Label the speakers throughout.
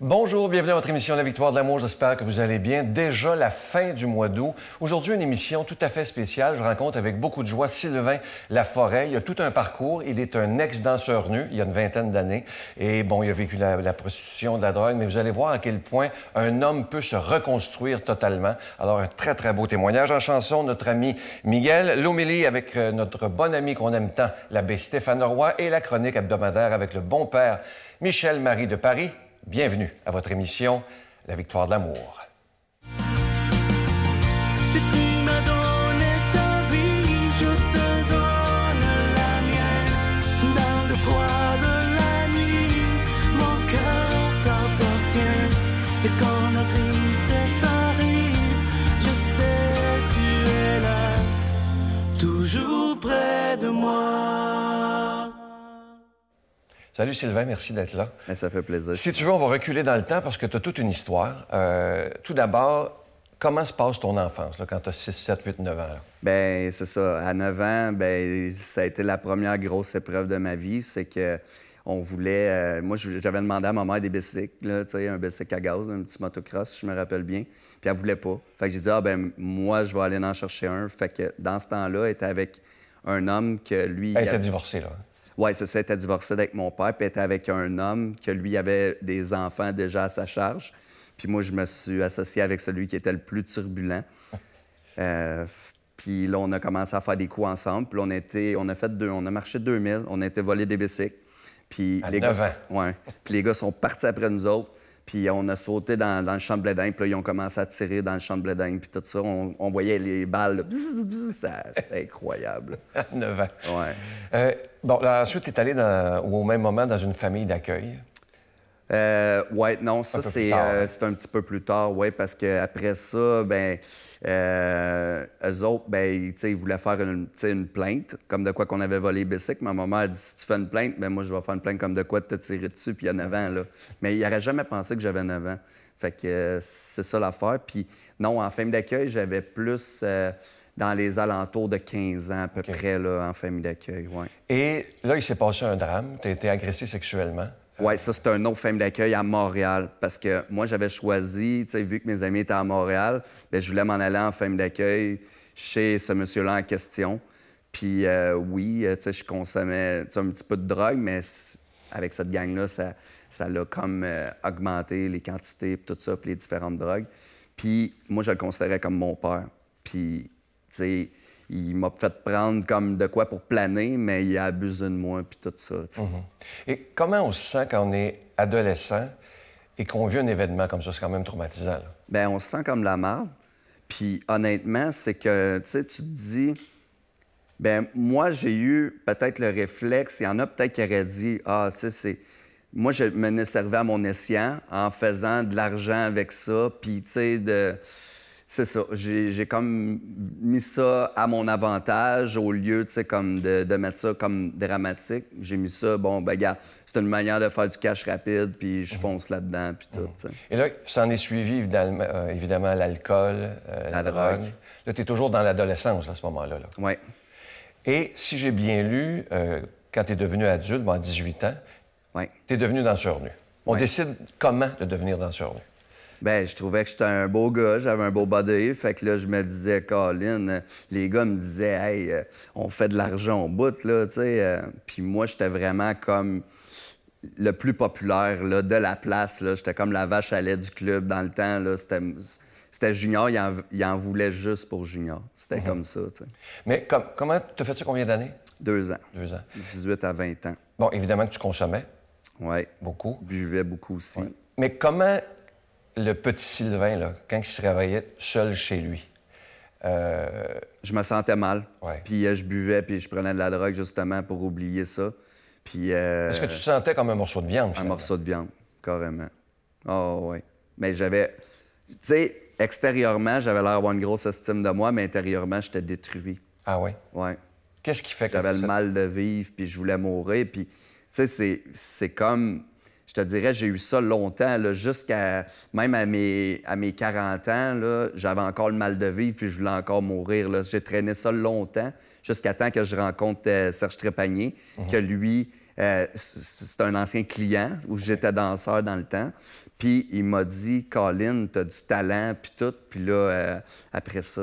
Speaker 1: Bonjour, bienvenue à votre émission La Victoire de l'amour. J'espère que vous allez bien. Déjà la fin du mois d'août. Aujourd'hui, une émission tout à fait spéciale. Je rencontre avec beaucoup de joie Sylvain Laforêt. Il a tout un parcours. Il est un ex-danseur nu, il y a une vingtaine d'années. Et bon, il a vécu la, prostitution, de la drogue, mais vous allez voir à quel point un homme peut se reconstruire totalement. Alors, un très, très beau témoignage en chanson. Notre ami Miguel Lomélie avec euh, notre bon ami qu'on aime tant, l'abbé Stéphane Roy, et la chronique hebdomadaire avec le bon père Michel-Marie de Paris. Bienvenue à votre émission La victoire de l'amour. Salut Sylvain, merci d'être là.
Speaker 2: Ben, ça fait plaisir.
Speaker 1: Si tu veux, on va reculer dans le temps parce que tu as toute une histoire. Euh, tout d'abord, comment se passe ton enfance quand tu as 6, 7, 8, 9 ans?
Speaker 2: Bien, c'est ça. À 9 ans, ben, ça a été la première grosse épreuve de ma vie. C'est que on voulait. Euh, moi, j'avais demandé à ma mère des bicycles, là, un bicycle à gaz, un petit motocross, si je me rappelle bien. Puis elle voulait pas. Fait que j'ai dit, ah, ben, moi, je vais aller en chercher un. Fait que dans ce temps-là, elle était avec un homme que lui.
Speaker 1: Elle était divorcée, là.
Speaker 2: Oui, c'est ça. Elle était divorcée avec mon père, puis elle était avec un homme que lui avait des enfants déjà à sa charge. Puis moi, je me suis associé avec celui qui était le plus turbulent. Euh, puis là, on a commencé à faire des coups ensemble. Puis on, a, on a fait deux, on a marché 2000, on a été volé des bicycles.
Speaker 1: Puis les, gars,
Speaker 2: ouais. puis les gars sont partis après nous autres. Puis on a sauté dans, le champ de blédin, puis là, ils ont commencé à tirer dans le champ de blédin, puis tout ça. On, voyait les balles, c'était incroyable.
Speaker 1: 9 ans. Ouais. Euh, bon, là, ensuite, tu es allé dans, au même moment dans une famille d'accueil?
Speaker 2: Euh, oui, non, ça, c'est euh, un petit peu plus tard, oui, parce qu'après ça, ben euh, eux autres, ben, ils voulaient faire une, une, plainte, comme de quoi qu'on avait volé bicycle. Ma maman a dit si tu fais une plainte, ben, moi, je vais faire une plainte comme de quoi de te tirer dessus, puis il y a 9 ans. Là. Mais il n'aurait jamais pensé que j'avais 9 ans. Fait que euh, c'est ça l'affaire. Puis non, en famille d'accueil, j'avais plus euh, dans les alentours de 15 ans à peu près là, en famille d'accueil. Ouais.
Speaker 1: Et là, il s'est passé un drame. Tu as été agressé sexuellement.
Speaker 2: Oui, ça, c'est un autre famille d'accueil à Montréal. Parce que moi, j'avais choisi, tu sais, vu que mes amis étaient à Montréal, bien, je voulais m'en aller en famille d'accueil chez ce monsieur-là en question. Puis euh, oui, euh, tu sais, je consommais un petit peu de drogue, mais avec cette gang-là, ça, ça l'a comme euh, augmenté les quantités, tout ça, puis les différentes drogues. Puis moi, je le considérais comme mon père. Puis, tu sais, il m'a fait prendre comme de quoi pour planer, mais il a abusé de moi, puis tout ça. Mhm.
Speaker 1: Et comment on se sent quand on est adolescent et qu'on vit un événement comme ça? C'est quand même traumatisant.
Speaker 2: Bien, on se sent comme la merde. Puis honnêtement, c'est que, tu sais, tu te dis... ben moi, j'ai eu peut-être le réflexe. Il y en a peut-être qui auraient dit, ah, tu sais, c'est... Moi, je me servais à mon escient en faisant de l'argent avec ça, puis, tu sais, de c'est ça. J'ai comme mis ça à mon avantage au lieu, tu sais, comme de, mettre ça comme dramatique. J'ai mis ça, bon, ben, gars, c'est une manière de faire du cash rapide, puis je fonce là-dedans, puis tout,
Speaker 1: mhm. Et là, ça en est suivi, évidemment, euh, évidemment l'alcool, euh, la, drogue. Là, tu es toujours dans l'adolescence, à ce moment-là. Là.
Speaker 2: Oui.
Speaker 1: Et si j'ai bien lu, euh, quand tu es devenu adulte, bon, à 18 ans,
Speaker 2: ouais.
Speaker 1: tu es devenu danseur nu. On décide comment de devenir danseur nu.
Speaker 2: Ben, je trouvais que j'étais un beau gars, j'avais un beau body. Fait que là, je me disais, Colin, les gars me disaient, hey, euh, on fait de l'argent au bout, là, tu sais. Euh. Puis moi, j'étais vraiment comme le plus populaire là, de la place. Là. J'étais comme la vache à lait du club dans le temps. Là. C'était, Junior, il en, voulait juste pour Junior. C'était mhm. comme ça. Tu sais.
Speaker 1: Mais comment tu as fait ça combien d'années?
Speaker 2: Deux ans.
Speaker 1: Deux ans.
Speaker 2: 18 à 20 ans.
Speaker 1: Bon, évidemment que tu consommais.
Speaker 2: Oui.
Speaker 1: Beaucoup.
Speaker 2: Buvais beaucoup aussi.
Speaker 1: Mais comment le petit Sylvain, là, quand il se réveillait seul chez lui.
Speaker 2: Euh, je me sentais mal. Puis euh, je buvais, puis je prenais de la drogue justement pour oublier ça. Puis.
Speaker 1: Euh, Est-ce que tu te sentais comme un morceau de viande?
Speaker 2: Un morceau de viande, carrément. Oh, oui. Mais j'avais. Tu sais, extérieurement, j'avais l'air d'avoir une grosse estime de moi, mais intérieurement, j'étais détruit.
Speaker 1: Ah oui?
Speaker 2: Oui.
Speaker 1: Qu'est-ce qui fait que.
Speaker 2: J'avais le mal de vivre, puis je voulais mourir. Puis, tu sais, c'est comme je te dirais, j'ai eu ça longtemps, jusqu'à même à mes, à mes 40 ans, j'avais encore le mal de vivre, puis je voulais encore mourir. J'ai traîné ça longtemps, jusqu'à temps que je rencontre euh, Serge Trépanier, mhm. que lui, Euh, c'est un ancien client où j'étais danseur dans le temps. Puis il m'a dit, Colin, t'as du talent, puis tout. Puis là, euh, après ça,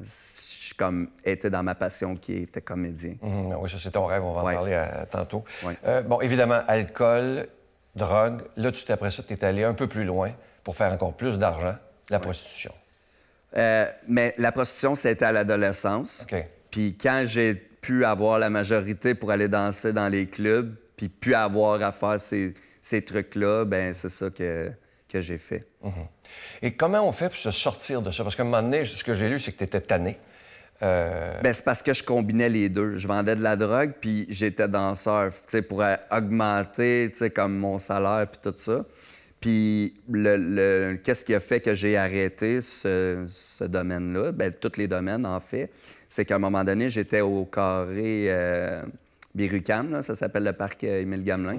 Speaker 2: je suis comme été dans ma passion qui était comédien.
Speaker 1: Mhm, oui, ça c'est ton rêve, on va en
Speaker 2: Ouais.
Speaker 1: parler tantôt.
Speaker 2: Ouais.
Speaker 1: Euh, bon, évidemment, alcool, drogue. Là, tout après ça, tu es allé un peu plus loin pour faire encore plus d'argent, la prostitution.
Speaker 2: Euh, mais la prostitution, c'était à l'adolescence.
Speaker 1: OK.
Speaker 2: Puis quand j'ai pu avoir la majorité pour aller danser dans les clubs, puis pu avoir à faire ces, ces trucs-là, ben c'est ça que, que j'ai fait.
Speaker 1: Et comment on fait pour se sortir de ça? Parce qu'à un moment donné, ce que j'ai lu, c'est que tu étais tanné. Euh,
Speaker 2: Ben, c'est parce que je combinais les deux. Je vendais de la drogue, puis j'étais danseur, tu sais, pour euh, augmenter, tu sais, comme mon salaire, puis tout ça. Puis le, le- qu'est-ce qui a fait que j'ai arrêté ce, ce domaine-là? Ben, tous les domaines, en fait. C'est qu'à un moment donné, j'étais au carré euh, Birucam, là, ça s'appelle le parc euh, Émile Gamelin.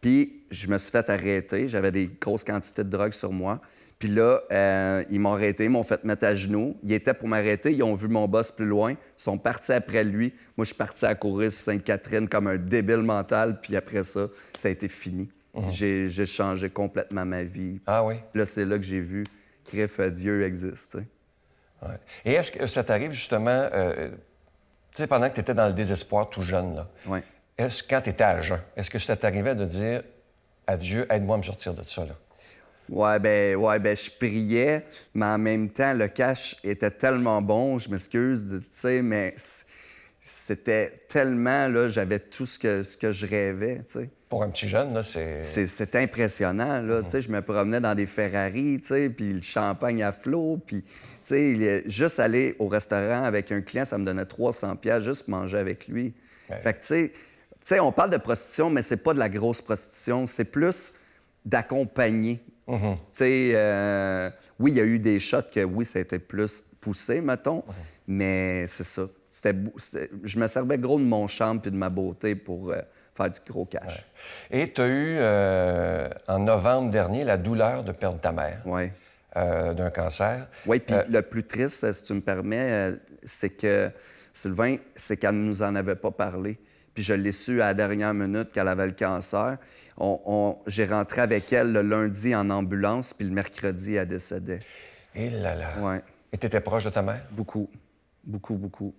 Speaker 2: Puis je me suis fait arrêter. J'avais des grosses quantités de drogue sur moi. Puis là, euh, ils m'ont arrêté, ils m'ont fait mettre à genoux. Ils étaient pour m'arrêter, ils ont vu mon boss plus loin, ils sont partis après lui. Moi, je suis parti à courir sur Sainte-Catherine comme un débile mental. Puis après ça, ça a été fini. J'ai j'ai changé complètement ma vie.
Speaker 1: Ah oui?
Speaker 2: Là, c'est là que j'ai vu que Dieu existe.
Speaker 1: Ouais. Et est-ce que ça t'arrive justement, euh, tu sais, pendant que tu étais dans le désespoir tout jeune, là,
Speaker 2: Ouais.
Speaker 1: est-ce, quand tu étais à jeun, est-ce que ça t'arrivait de dire à Dieu, aide-moi à me sortir de ça, là?
Speaker 2: Ouais, ben, ouais, ben, je priais, mais en même temps, le cash était tellement bon, je m'excuse, tu sais, mais c'était tellement, là, j'avais tout ce que, ce que je rêvais, tu sais.
Speaker 1: Pour un petit jeune, là, c'est.
Speaker 2: C'est- impressionnant, là, tu sais, je me promenais dans des Ferrari, tu sais, puis le champagne à flot, puis, tu sais, juste aller au restaurant avec un client, ça me donnait 300 pièces juste manger avec lui.
Speaker 1: Ouais.
Speaker 2: Fait que, tu sais, tu sais, on parle de prostitution, mais c'est pas de la grosse prostitution, c'est plus d'accompagner. Tu sais, euh, oui, il y a eu des shots que, oui, ça a été plus poussé, mettons, mais c'est ça. C'était, je me servais gros de mon charme puis de ma beauté pour euh, faire du gros cash.
Speaker 1: Et tu as eu, euh, en novembre dernier, la douleur de perdre ta mère d'un cancer.
Speaker 2: Oui, puis le plus triste, si tu me permets, c'est que Sylvain, c'est qu'elle ne nous en avait pas parlé. Puis je l'ai su à la dernière minute qu'elle avait le cancer. On- on- J'ai rentré avec elle le lundi en ambulance, puis le mercredi, elle décédait.
Speaker 1: Et là là.
Speaker 2: Ouais,
Speaker 1: Et tu étais proche de ta mère?
Speaker 2: beaucoup, beaucoup, beaucoup.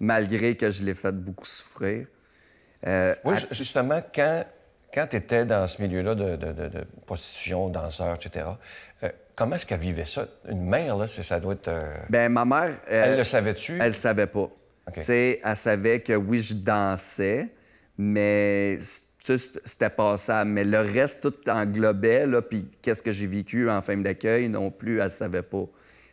Speaker 2: Malgré que je l'ai fait beaucoup souffrir. Euh,
Speaker 1: Oui, justement, quand, quand tu étais dans ce milieu-là de, de- de- de prostitution, danseur, etc., euh, comment est-ce qu'elle vivait ça? Une mère, là, ça doit être. euh,
Speaker 2: Ben, ma mère...
Speaker 1: Elle le savait-tu?
Speaker 2: Elle savait pas. Tu sais, elle savait que oui, je dansais, mais c'était passable. Mais le reste, tout englobait, là, puis qu'est-ce que j'ai vécu en fin d'accueil non plus, elle savait pas. Tu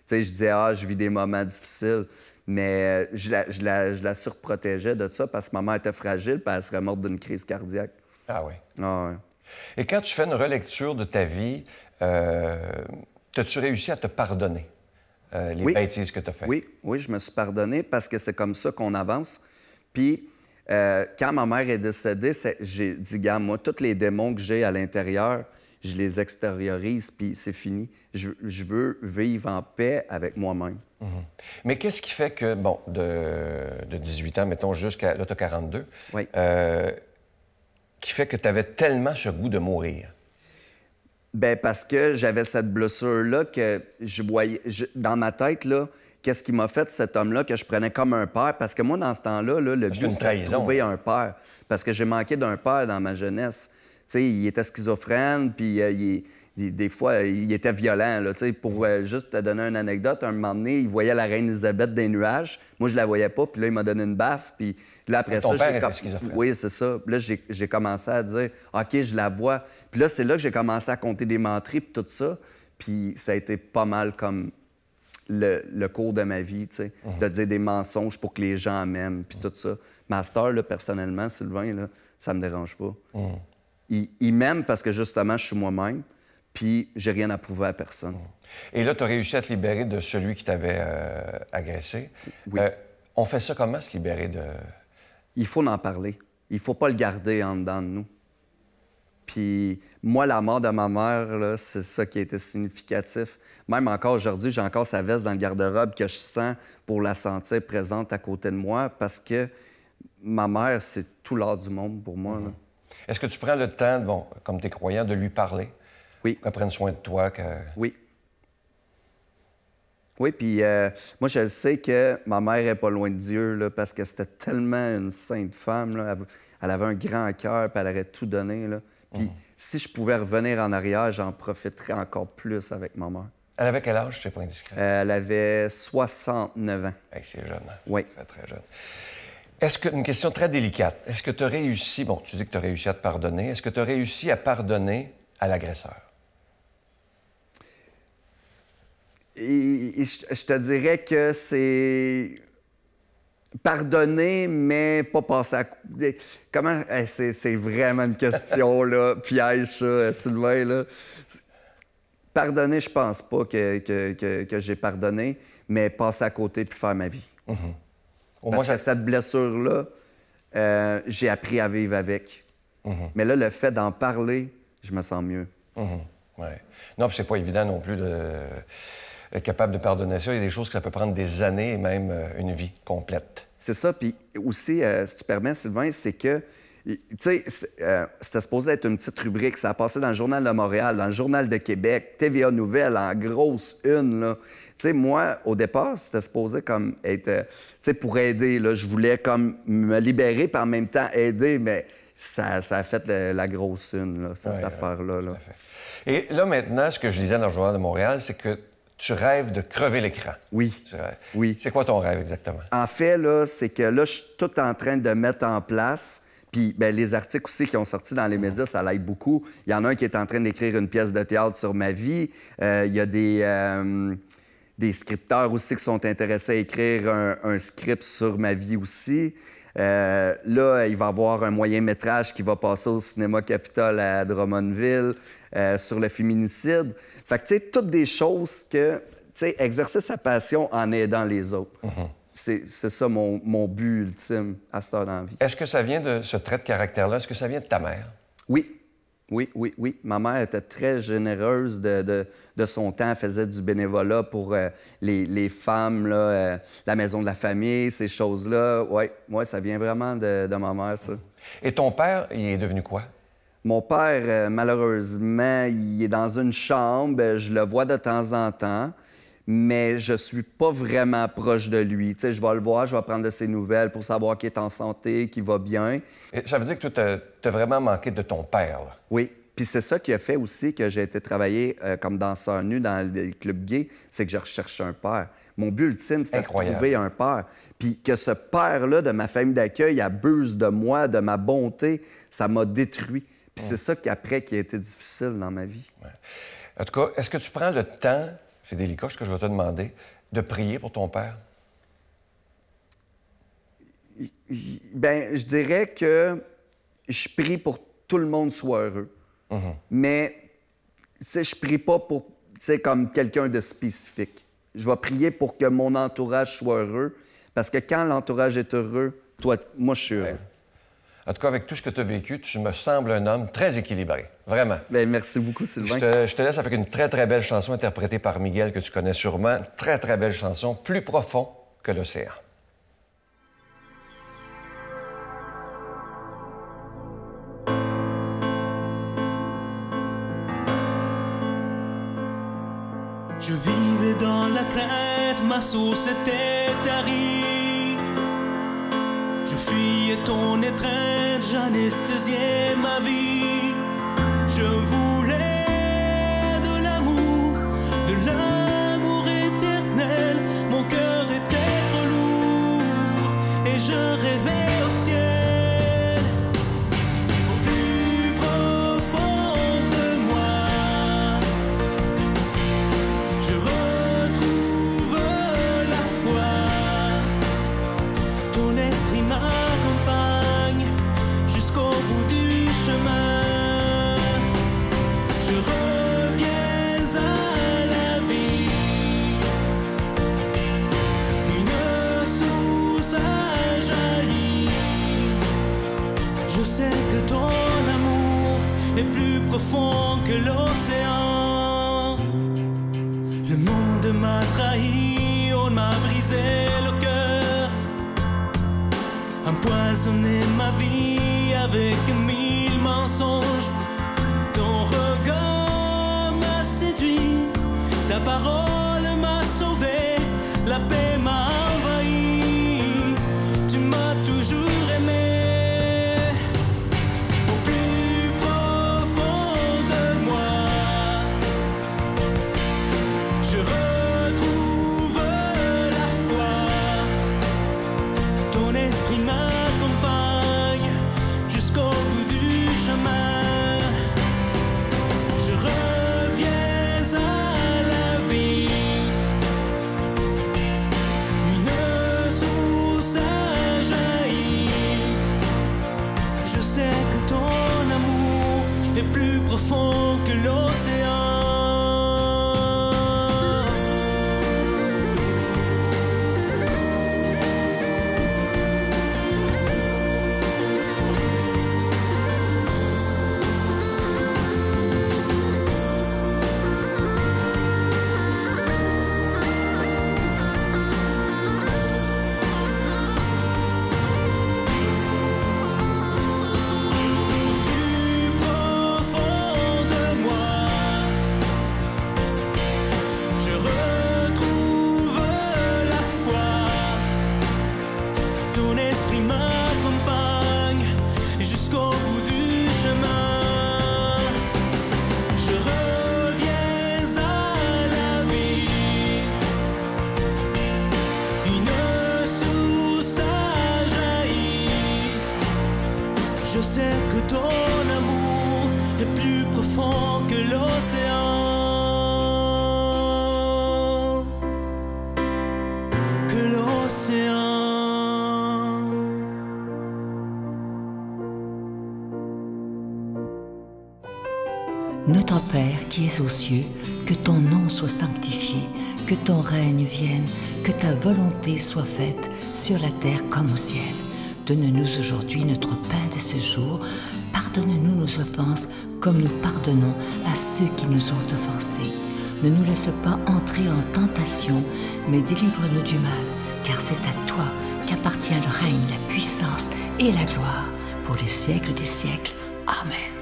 Speaker 2: sais, je disais, ah, je vis des moments difficiles, mais je la, je la- je la surprotégeais de ça parce que ma mère était fragile, puis elle serait morte d'une crise cardiaque.
Speaker 1: Ah oui.
Speaker 2: Ah.
Speaker 1: Et quand tu fais une relecture de ta vie, euh, as-tu réussi à te pardonner? Euh, les
Speaker 2: Oui.
Speaker 1: bêtises que tu as faites?
Speaker 2: Oui, oui, je me suis pardonné parce que c'est comme ça qu'on avance. Puis, euh, quand ma mère est décédée, j'ai dit, gars, moi, tous les démons que j'ai à l'intérieur, je les extériorise, puis c'est fini. Je, je veux vivre en paix avec moi-même.
Speaker 1: Mais qu'est-ce qui fait que, bon, de, de 18 ans, mettons, jusqu'à. Là, tu 42.
Speaker 2: Oui.
Speaker 1: euh, qui fait que tu avais tellement ce goût de mourir?
Speaker 2: Ben parce que j'avais cette blessure-là que je voyais... je- dans ma tête, là, qu'est-ce qui m'a fait cet homme-là que je prenais comme un père? Parce que moi, dans ce temps-là, là, le but, c'était de trouver un père. Parce que j'ai manqué d'un père dans ma jeunesse. Tu sais, il était schizophrène, puis euh, il- des fois, il était violent. Là, pour euh, juste te donner une anecdote, un moment donné, il voyait la reine Elisabeth des nuages. Moi, je la voyais pas, puis là, il m'a donné une baffe. Puis là, après
Speaker 1: Ton
Speaker 2: ça, j'ai com-. Oui, c'est ça. Puis là, j'ai commencé à dire, OK, je la vois. Puis là, c'est là que j'ai commencé à compter des menteries, puis tout ça. Puis ça a été pas mal comme le, le cours de ma vie, tu sais, de dire des mensonges pour que les gens m'aiment, puis tout ça. Master, là, personnellement, Sylvain, là, ça me dérange pas. Il, il m'aime parce que justement, je suis moi-même, puis j'ai rien à prouver à personne.
Speaker 1: Et là, tu as réussi à te libérer de celui qui t'avait euh, agressé.
Speaker 2: Oui.
Speaker 1: Euh, on fait ça comment, se libérer de?
Speaker 2: il faut en parler. Il faut pas le garder en dedans de nous. Puis moi, la mort de ma mère, c'est ça qui a été significatif. Même encore aujourd'hui, j'ai encore sa veste dans le garde-robe que je sens pour la sentir présente à côté de moi parce que ma mère, c'est tout l'art du monde pour moi. là.
Speaker 1: Est-ce que tu prends le temps, bon, comme tu es croyant, de lui parler?
Speaker 2: Oui.
Speaker 1: Qu'elle prenne soin de toi? Que...
Speaker 2: Oui. Oui, puis euh, moi, je sais que ma mère est pas loin de Dieu, là, parce que c'était tellement une sainte femme. Là. Elle avait un grand cœur, puis elle aurait tout donné. Là. Puis si je pouvais revenir en arrière, j'en profiterais encore plus avec ma mère.
Speaker 1: Elle avait quel âge, je pas indiscret?
Speaker 2: Elle avait 69 ans.
Speaker 1: Hey, c'est jeune. hein?
Speaker 2: Oui.
Speaker 1: Très, très jeune. Est-ce que, une question très délicate, est-ce que tu as réussi, bon, tu dis que tu as réussi à te pardonner, est-ce que tu as réussi à pardonner à l'agresseur?
Speaker 2: Et, et je, te dirais que c'est pardonner, mais pas passer à... Comment... C'est vraiment une question, là, piège, ça, Sylvain, là. Pardonner, je pense pas que, que, que- que j'ai pardonné, mais passer à côté puis faire ma vie.
Speaker 1: Au
Speaker 2: Parce
Speaker 1: moins,
Speaker 2: que cette blessure-là, euh, j'ai appris à vivre avec. Mais là, le fait d'en parler, je me sens mieux.
Speaker 1: Mhm. Ouais. Non, puis c'est pas évident non plus de être capable de pardonner ça. Il y a des choses que ça peut prendre des années et même euh, une vie complète.
Speaker 2: C'est ça. Puis aussi, euh, si tu permets, Sylvain, c'est que, tu sais, euh, c'était supposé être une petite rubrique. Ça a passé dans le Journal de Montréal, dans le Journal de Québec, TVA Nouvelles, en grosse une, là. Tu sais, moi, au départ, c'était supposé comme être, euh, tu sais, pour aider, là. Je voulais comme me libérer, puis en même temps aider, mais ça, ça a fait le- la grosse une, là, cette
Speaker 1: Ouais,
Speaker 2: affaire-là. là.
Speaker 1: Et là, maintenant, ce que je lisais dans le Journal de Montréal, c'est que tu rêves de crever l'écran.
Speaker 2: Oui. Oui.
Speaker 1: C'est quoi ton rêve exactement?
Speaker 2: En fait, là, c'est que là, je suis tout en train de mettre en place. Puis ben, les articles aussi qui ont sorti dans les médias, ça l'aide beaucoup. Il y en a un qui est en train d'écrire une pièce de théâtre sur ma vie. Euh, il y a des, euh, des scripteurs aussi qui sont intéressés à écrire un, un script sur ma vie aussi. Euh, là, il va y avoir un moyen métrage qui va passer au cinéma Capitole à Drummondville euh, sur le féminicide. Fait que, tu sais, toutes des choses que, tu sais, exercer sa passion en aidant les autres. C'est c'est ça mon, mon but ultime à cette heure dans la vie.
Speaker 1: Est-ce que ça vient de ce trait de caractère-là? Est-ce que ça vient de ta mère?
Speaker 2: Oui, oui, oui, oui. Ma mère était très généreuse de, de- de son temps. Elle faisait du bénévolat pour euh, les, les femmes, là, euh, la maison de la famille, ces choses-là. Oui, ouais, ça vient vraiment de, de ma mère, ça.
Speaker 1: Et ton père, il est devenu quoi?
Speaker 2: Mon père, euh, malheureusement, il est dans une chambre. Je le vois de temps en temps, mais je suis pas vraiment proche de lui. Tu sais, je vais le voir, je vais prendre de ses nouvelles pour savoir qu'il est en santé, qu'il va bien.
Speaker 1: Ça veut dire que tu as vraiment manqué de ton père. là?
Speaker 2: Oui. Puis c'est ça qui a fait aussi que j'ai été travailler euh, comme danseur nu dans le club gay, c'est que je recherchais un père. Mon but ultime, c'était de trouver un père. Puis que ce père-là de ma famille d'accueil abuse de moi, de ma bonté, ça m'a détruit. Puis c'est ça qu'après qui a été difficile dans ma vie.
Speaker 1: En tout cas, est-ce que tu prends le temps, c'est délicat ce que je vais te demander, de prier pour ton père?
Speaker 2: Ben, je dirais que je prie pour que tout le monde soit heureux. Mais, tu sais, je prie pas pour, comme quelqu'un de spécifique. Je vais prier pour que mon entourage soit heureux. Parce que quand l'entourage est heureux, toi, moi, je suis heureux.
Speaker 1: En tout cas, avec tout ce que tu as vécu, tu me sembles un homme très équilibré. Vraiment.
Speaker 2: Ben, merci beaucoup,
Speaker 1: Je
Speaker 2: Sylvain.
Speaker 1: te, je te laisse avec une très, très belle chanson interprétée par Miguel que tu connais sûrement. Très, très belle chanson, plus profond que l'océan.
Speaker 3: Je vivais dans la crainte, ma source était tarie. Je fuyais ton étreinte, j'anesthésiais ma vie. Empoisonné ma vie avec mille mensonges. Ton regard m'a séduit, ta parole m'a sauvé,
Speaker 4: Notre Père qui es aux cieux, que ton nom soit sanctifié, que ton règne vienne, que ta volonté soit faite sur la terre comme au ciel. Donne-nous aujourd'hui notre pain de ce jour. Pardonne-nous nos offenses comme nous pardonnons à ceux qui nous ont offensés. Ne nous laisse pas entrer en tentation, mais délivre-nous du mal, car c'est à toi qu'appartient le règne, la puissance et la gloire pour les siècles des siècles. Amen.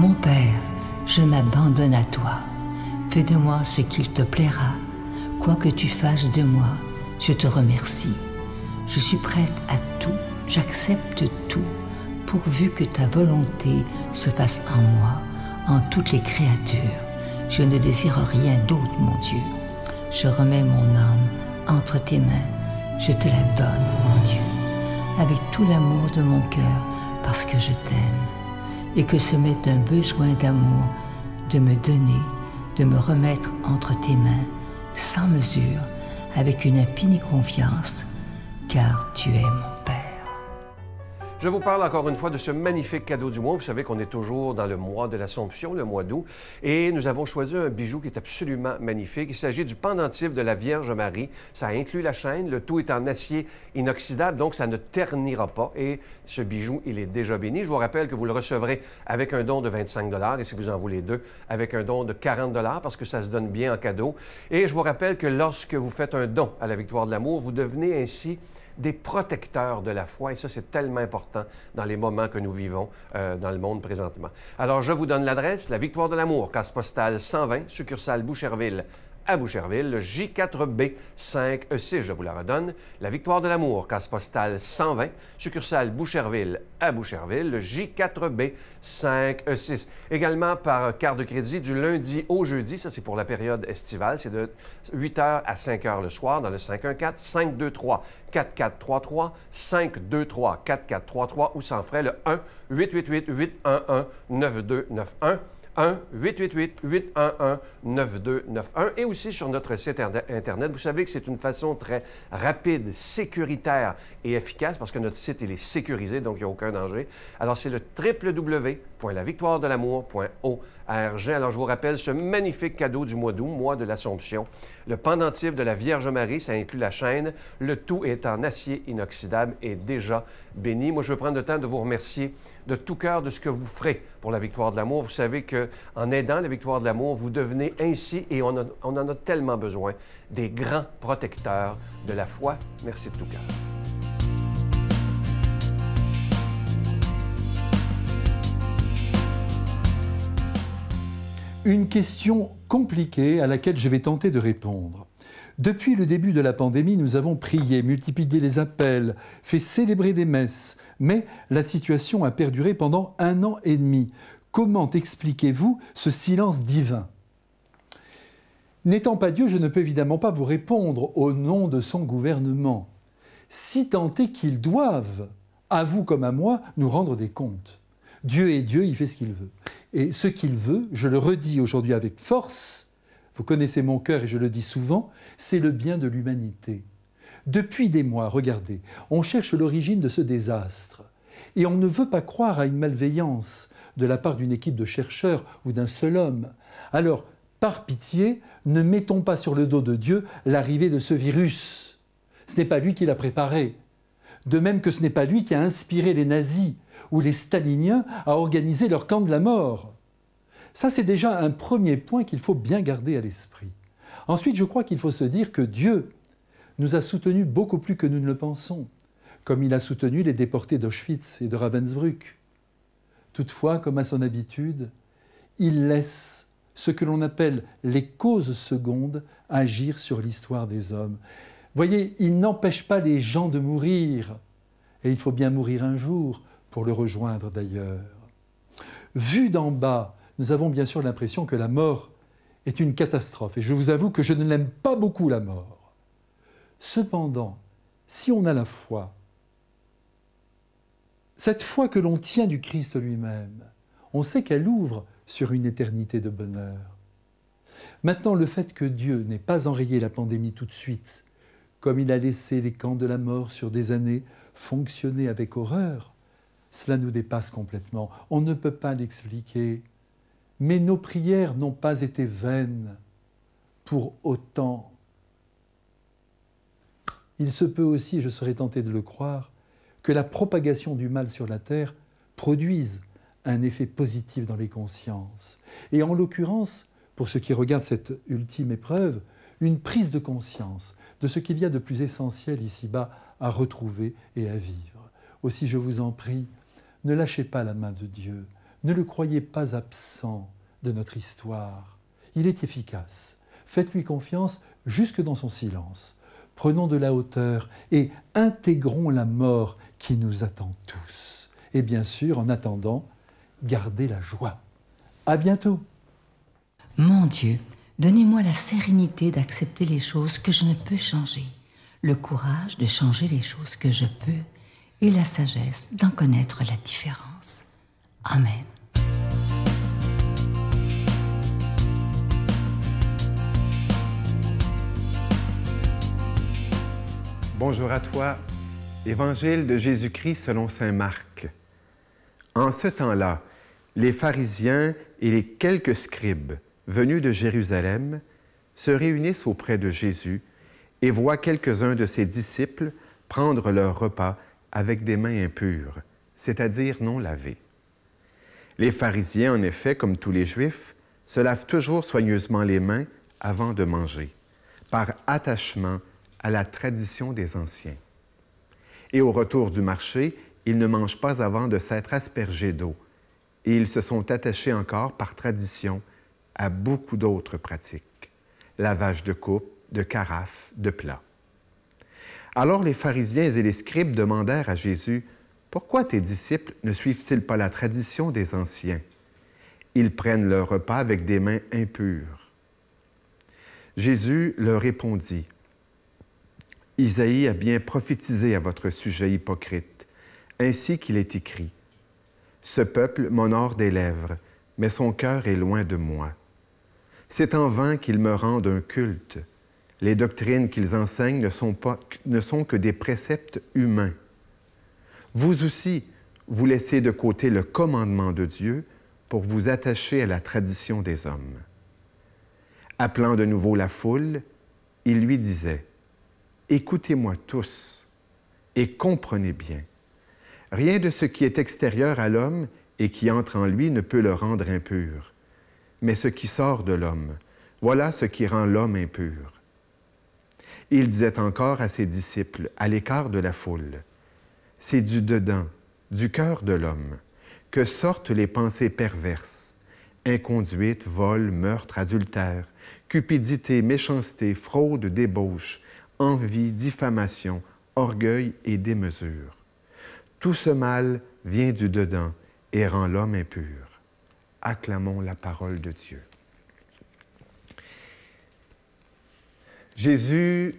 Speaker 4: Mon Père, je m'abandonne à toi. Fais de moi ce qu'il te plaira. Quoi que tu fasses de moi, je te remercie. Je suis prête à tout, j'accepte tout, pourvu que ta volonté se fasse en moi, en toutes les créatures. Je ne désire rien d'autre, mon Dieu. Je remets mon âme entre tes mains. Je te la donne, mon Dieu, avec tout l'amour de mon cœur, parce que je t'aime et que ce m'est un besoin d'amour de me donner, de me remettre entre tes mains, sans mesure, avec une infinie confiance, car tu es.
Speaker 1: Je vous parle encore une fois de ce magnifique cadeau du mois. Vous savez qu'on est toujours dans le mois de l'Assomption, le mois d'août, et nous avons choisi un bijou qui est absolument magnifique. Il s'agit du pendentif de la Vierge Marie. Ça inclut la chaîne, le tout est en acier inoxydable, donc ça ne ternira pas. Et ce bijou, il est déjà béni. Je vous rappelle que vous le recevrez avec un don de 25 et si vous en voulez deux, avec un don de 40 parce que ça se donne bien en cadeau. Et je vous rappelle que lorsque vous faites un don à la Victoire de l'amour, vous devenez ainsi des protecteurs de la foi. Et ça, c'est tellement important dans les moments que nous vivons euh, dans le monde présentement. Alors, je vous donne l'adresse, la Victoire de l'Amour, casse postale 120, succursale Boucherville à Boucherville, le J4B 5E6, je vous la redonne. La Victoire de l'Amour, casse postale 120, succursale Boucherville à Boucherville, le J4B 5E6. Également par carte de crédit du lundi au jeudi, ça c'est pour la période estivale, c'est de 8h à 5h le soir dans le 514-523. 4433 523 4433 ou sans frais le 1 888 811 9291 1-888-811-9291 et aussi sur notre site Internet. Vous savez que c'est une façon très rapide, sécuritaire et efficace parce que notre site, il est sécurisé, donc il n'y a aucun danger. Alors, c'est le www.lavictoiredelamour.org. Alors, je vous rappelle ce magnifique cadeau du mois d'août, mois de l'Assomption. Le pendentif de la Vierge Marie, ça inclut la chaîne. Le tout est en acier inoxydable et déjà béni. Moi, je veux prendre le temps de vous remercier de tout cœur de ce que vous ferez pour la victoire de l'amour. Vous savez qu'en aidant la victoire de l'amour, vous devenez ainsi, et on, on en a tellement besoin, des grands protecteurs de la foi. Merci de tout cœur.
Speaker 5: Une question compliquée à laquelle je vais tenter de répondre. Depuis le début de la pandémie, nous avons prié, multiplié les appels, fait célébrer des messes, mais la situation a perduré pendant un an et demi. Comment expliquez-vous ce silence divin? N'étant pas Dieu, je ne peux évidemment pas vous répondre au nom de son gouvernement, si tant est qu'ils doivent, à vous comme à moi, nous rendre des comptes. Dieu est Dieu, il fait ce qu'il veut. Et ce qu'il veut, je le redis aujourd'hui avec force, vous connaissez mon cœur et je le dis souvent, c'est le bien de l'humanité. Depuis des mois, regardez, on cherche l'origine de ce désastre. Et on ne veut pas croire à une malveillance de la part d'une équipe de chercheurs ou d'un seul homme. Alors, par pitié, ne mettons pas sur le dos de Dieu l'arrivée de ce virus. Ce n'est pas lui qui l'a préparé. De même que ce n'est pas lui qui a inspiré les nazis ou les staliniens à organiser leur camp de la mort. Ça, c'est déjà un premier point qu'il faut bien garder à l'esprit. Ensuite, je crois qu'il faut se dire que Dieu nous a soutenus beaucoup plus que nous ne le pensons, comme il a soutenu les déportés d'Auschwitz et de Ravensbrück. Toutefois, comme à son habitude, il laisse ce que l'on appelle les causes secondes agir sur l'histoire des hommes. Voyez, il n'empêche pas les gens de mourir, et il faut bien mourir un jour pour le rejoindre d'ailleurs. Vu d'en bas, nous avons bien sûr l'impression que la mort est une catastrophe. Et je vous avoue que je ne l'aime pas beaucoup, la mort. Cependant, si on a la foi, cette foi que l'on tient du Christ lui-même, on sait qu'elle ouvre sur une éternité de bonheur. Maintenant, le fait que Dieu n'ait pas enrayé la pandémie tout de suite, comme il a laissé les camps de la mort sur des années fonctionner avec horreur, cela nous dépasse complètement. On ne peut pas l'expliquer mais nos prières n'ont pas été vaines pour autant. Il se peut aussi, je serais tenté de le croire, que la propagation du mal sur la terre produise un effet positif dans les consciences. Et en l'occurrence, pour ceux qui regardent cette ultime épreuve, une prise de conscience de ce qu'il y a de plus essentiel ici-bas à retrouver et à vivre. Aussi, je vous en prie, ne lâchez pas la main de Dieu, ne le croyez pas absent de notre histoire. Il est efficace. Faites-lui confiance jusque dans son silence. Prenons de la hauteur et intégrons la mort qui nous attend tous. Et bien sûr, en attendant, gardez la joie. À bientôt.
Speaker 4: Mon Dieu, donnez-moi la sérénité d'accepter les choses que je ne peux changer, le courage de changer les choses que je peux et la sagesse d'en connaître la différence. Amen.
Speaker 6: Bonjour à toi. Évangile de Jésus-Christ selon Saint Marc. En ce temps-là, les pharisiens et les quelques scribes venus de Jérusalem se réunissent auprès de Jésus et voient quelques-uns de ses disciples prendre leur repas avec des mains impures, c'est-à-dire non lavées. Les pharisiens, en effet, comme tous les Juifs, se lavent toujours soigneusement les mains avant de manger, par attachement à la tradition des anciens. Et au retour du marché, ils ne mangent pas avant de s'être aspergés d'eau, et ils se sont attachés encore par tradition à beaucoup d'autres pratiques, lavage de coupes, de carafes, de plats. Alors les pharisiens et les scribes demandèrent à Jésus, Pourquoi tes disciples ne suivent-ils pas la tradition des anciens? Ils prennent leur repas avec des mains impures. Jésus leur répondit, Isaïe a bien prophétisé à votre sujet hypocrite, ainsi qu'il est écrit. Ce peuple m'honore des lèvres, mais son cœur est loin de moi. C'est en vain qu'ils me rendent un culte. Les doctrines qu'ils enseignent ne sont, que des préceptes humains. Vous aussi, vous laissez de côté le commandement de Dieu pour vous attacher à la tradition des hommes. Appelant de nouveau la foule, il lui disait, Écoutez-moi tous et comprenez bien. Rien de ce qui est extérieur à l'homme et qui entre en lui ne peut le rendre impur. Mais ce qui sort de l'homme, voilà ce qui rend l'homme impur. Il disait encore à ses disciples, à l'écart de la foule, C'est du dedans, du cœur de l'homme, que sortent les pensées perverses, inconduite, vol, meurtre, adultère, cupidité, méchanceté, fraude, débauche, envie, diffamation, orgueil et démesure. Tout ce mal vient du dedans et rend l'homme impur. Acclamons la parole de Dieu. Jésus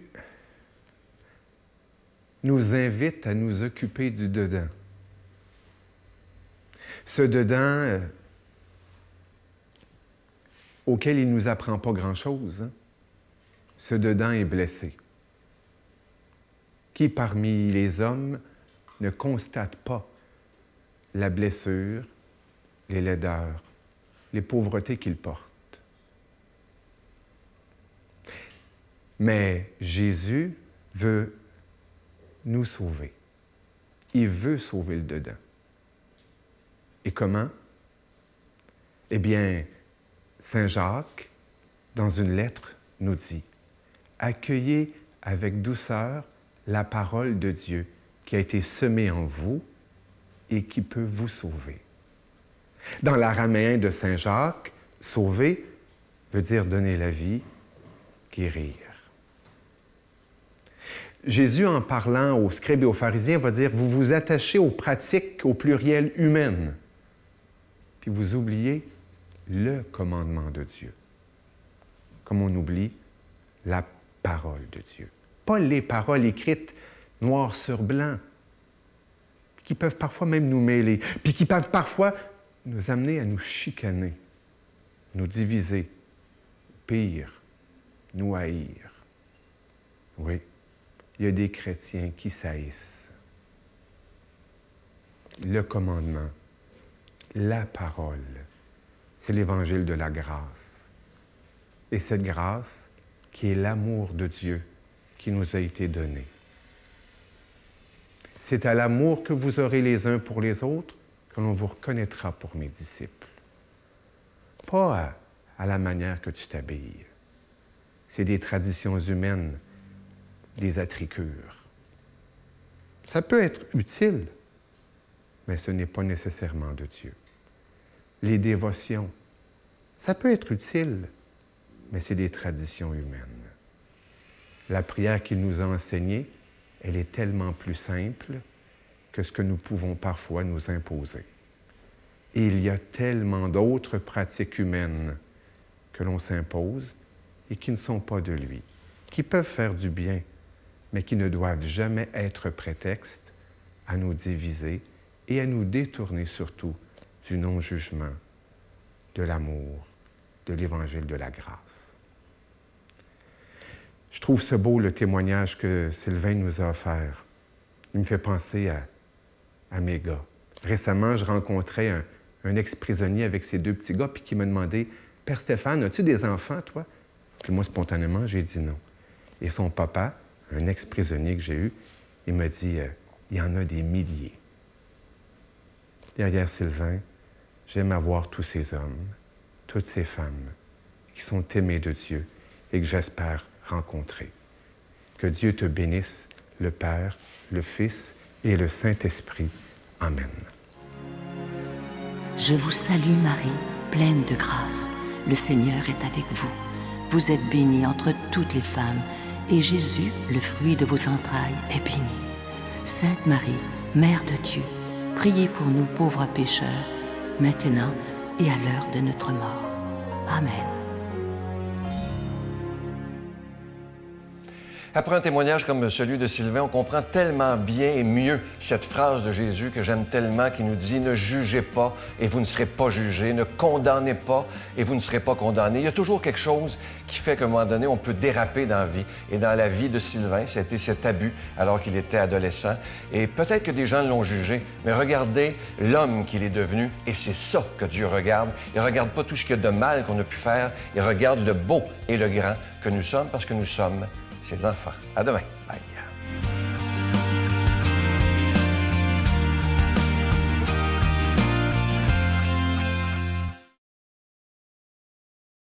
Speaker 6: nous invite à nous occuper du dedans. Ce dedans euh, auquel il ne nous apprend pas grand-chose, hein. ce dedans est blessé. Qui parmi les hommes ne constate pas la blessure, les laideurs, les pauvretés qu'il porte? Mais Jésus veut nous sauver. Il veut sauver le dedans. Et comment? Eh bien, Saint Jacques, dans une lettre, nous dit, Accueillez avec douceur la parole de Dieu qui a été semée en vous et qui peut vous sauver. Dans l'araméen de Saint Jacques, sauver veut dire donner la vie, guérir. Jésus, en parlant aux scribes et aux pharisiens, va dire, vous vous attachez aux pratiques au pluriel humaines, puis vous oubliez le commandement de Dieu. Comme on oublie la parole de Dieu. Pas les paroles écrites noir sur blanc, qui peuvent parfois même nous mêler, puis qui peuvent parfois nous amener à nous chicaner, nous diviser, pire, nous haïr. Oui, il y a des chrétiens qui saïssent. Le commandement, la parole, c'est l'évangile de la grâce. Et cette grâce qui est l'amour de Dieu qui nous a été donné. C'est à l'amour que vous aurez les uns pour les autres que l'on vous reconnaîtra pour mes disciples. Pas à, à la manière que tu t'habilles. C'est des traditions humaines, des attricures. Ça peut être utile, mais ce n'est pas nécessairement de Dieu les dévotions. Ça peut être utile, mais c'est des traditions humaines. La prière qu'il nous a enseignée, elle est tellement plus simple que ce que nous pouvons parfois nous imposer. Et il y a tellement d'autres pratiques humaines que l'on s'impose et qui ne sont pas de lui, qui peuvent faire du bien, mais qui ne doivent jamais être prétexte à nous diviser et à nous détourner surtout du non-jugement, de l'amour, de l'évangile de la grâce. Je trouve ce beau le témoignage que Sylvain nous a offert. Il me fait penser à, à mes gars. Récemment, je rencontrais un, ex-prisonnier avec ses deux petits gars, puis qui m'a demandé Père Stéphane, as-tu des enfants, toi Puis moi, spontanément, j'ai dit non. Et son papa, un ex-prisonnier que j'ai eu, il m'a dit euh, Il y en a des milliers. Derrière Sylvain, J'aime avoir tous ces hommes, toutes ces femmes qui sont aimés de Dieu et que j'espère rencontrer. Que Dieu te bénisse, le Père, le Fils et le Saint-Esprit. Amen.
Speaker 4: Je vous salue Marie, pleine de grâce. Le Seigneur est avec vous. Vous êtes bénie entre toutes les femmes, et Jésus, le fruit de vos entrailles, est béni. Sainte Marie, Mère de Dieu, priez pour nous pauvres pécheurs maintenant et à l'heure de notre mort. Amen.
Speaker 1: Après un témoignage comme celui de Sylvain, on comprend tellement bien et mieux cette phrase de Jésus que j'aime tellement qui nous dit Ne jugez pas et vous ne serez pas jugés, ne condamnez pas et vous ne serez pas condamnés. Il y a toujours quelque chose qui fait qu'à un moment donné, on peut déraper dans la vie. Et dans la vie de Sylvain, c'était cet abus alors qu'il était adolescent. Et peut-être que des gens l'ont jugé, mais regardez l'homme qu'il est devenu et c'est ça que Dieu regarde. Il ne regarde pas tout ce qu'il y a de mal qu'on a pu faire, il regarde le beau et le grand que nous sommes parce que nous sommes ses enfants. À demain. Bye.